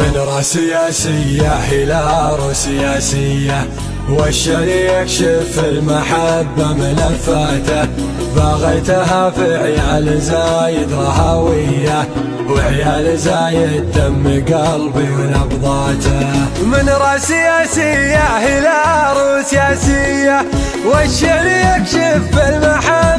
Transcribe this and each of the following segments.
من راس سياسية إلى سياسية والشريك شف المحبة ملفاته بغيتها في عيال زايد رهوية وعيال زايد دم قلبي ونبضاته. من راس سياسية إلى سياسية والشريك شف المحبة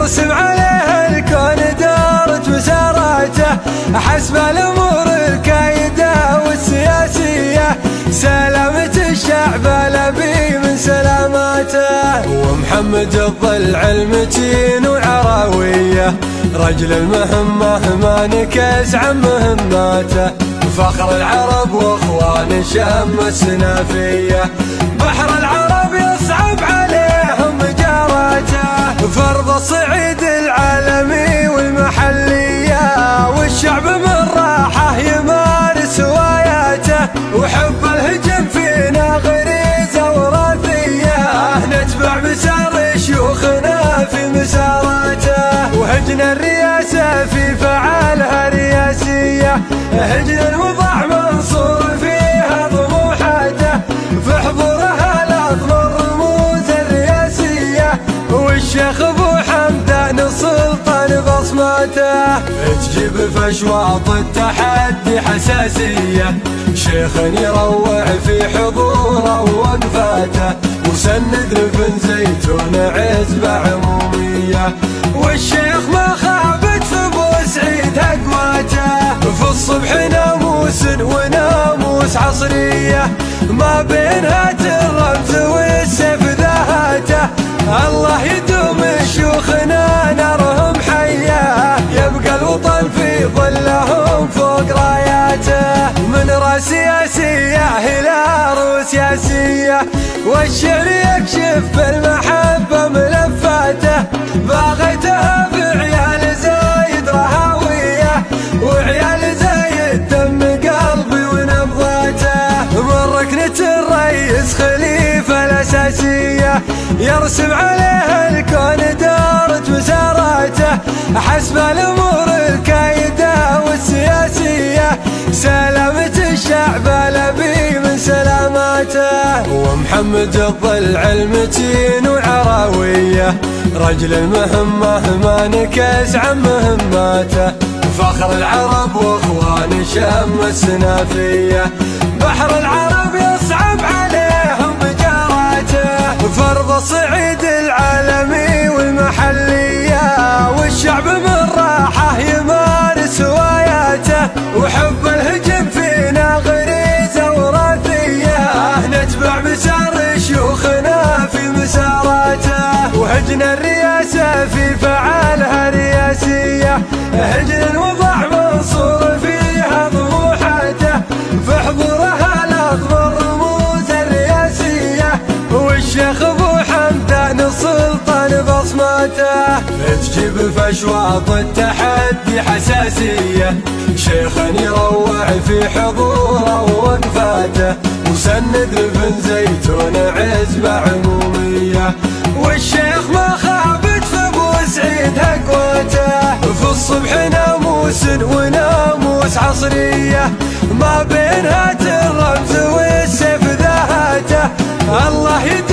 يرسم عليه الكون دارة مساراته حسب الأمور الكايدة والسياسية. سلامة الشعب لبي من سلاماته. ومحمد الضلع المتين وعراوية. رجل المهمة ما نكس عن مهماته. فخر العرب واخوان شم السنافية وهجنا الرياسة في فعالها رياسية هجنا الوضع منصور فيها طموحاته. في حضورها الأطمر الرموز الرياسية والشيخ أبو حمدان السلطان بصمته. تجيب في اشواط التحدي حساسية. شيخ يروع في حضوره ووقفاته وسند لبن زيتون عزبة عمومية والشيخ الصبح ناموس وناموس عصرية. ما بينها الرمز والسيف ذاته. الله يدوم شيوخنا نارهم حية. يبقى الوطن في ظلهم فوق راياته. من راس سياسية إلى سياسية والشعر يكشف المحبة ملفاته. باغيتها ركنة الرئيس خليفة الأساسية يرسم عليه الكون دارة مساراته حسب الأمور الكايدة والسياسية. سلامة الشعب لبي من سلاماته. ومحمد الضلع المتين وعراوية رجل المهمة ما نكس عن مهماته. فخر العرب واخوان شم السنافية. بحر العرب يصعب وهجنا الرياسة في فعالها رياسية هجنا الوضع منصور فيها طموحاته في حضورها الأخضر رموز الرياسية والشيخ أبو حمدان السلطان بصمته تجيب في اشواط التحدي حساسية. شيخ يروع في حضوره ووقفاته وسند لبن زيتون عزبة عمومية. ناموس وناموس عصرية ما بينها الرمز والسيف ذاته. الله